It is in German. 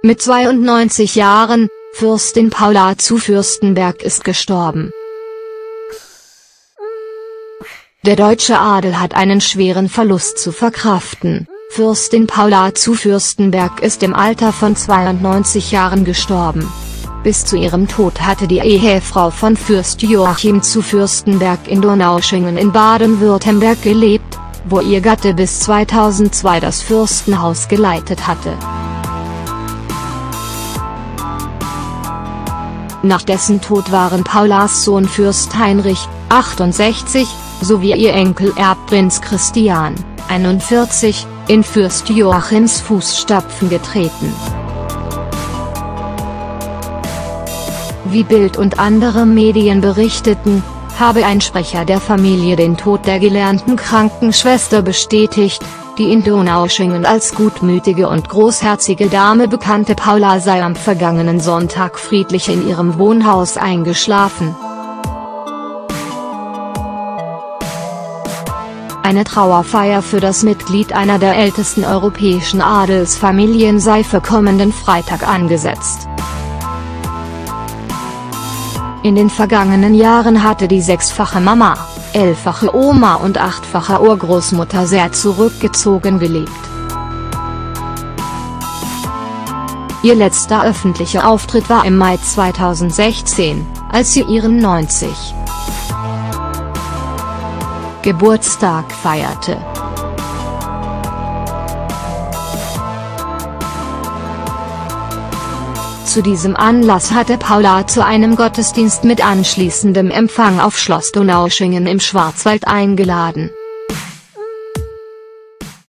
Mit 92 Jahren, Fürstin Paula zu Fürstenberg ist gestorben. Der deutsche Adel hat einen schweren Verlust zu verkraften. Fürstin Paula zu Fürstenberg ist im Alter von 92 Jahren gestorben. Bis zu ihrem Tod hatte die Ehefrau von Fürst Joachim zu Fürstenberg in Donaueschingen in Baden-Württemberg gelebt, wo ihr Gatte bis 2002 das Fürstenhaus geleitet hatte. Nach dessen Tod waren Paulas Sohn Fürst Heinrich, 68, sowie ihr Enkel Erbprinz Christian, 41, in Fürst Joachims Fußstapfen getreten. Wie Bild und andere Medien berichteten, habe ein Sprecher der Familie den Tod der gelernten Krankenschwester bestätigt, die in Donaueschingen als gutmütige und großherzige Dame bekannte Paula sei am vergangenen Sonntag friedlich in ihrem Wohnhaus eingeschlafen. Eine Trauerfeier für das Mitglied einer der ältesten europäischen Adelsfamilien sei für kommenden Freitag angesetzt. In den vergangenen Jahren hatte die sechsfache Mama, elffache Oma und achtfache Urgroßmutter sehr zurückgezogen gelebt. Ihr letzter öffentlicher Auftritt war im Mai 2016, als sie ihren 90. Geburtstag feierte. Zu diesem Anlass hatte Paula zu einem Gottesdienst mit anschließendem Empfang auf Schloss Donaueschingen im Schwarzwald eingeladen.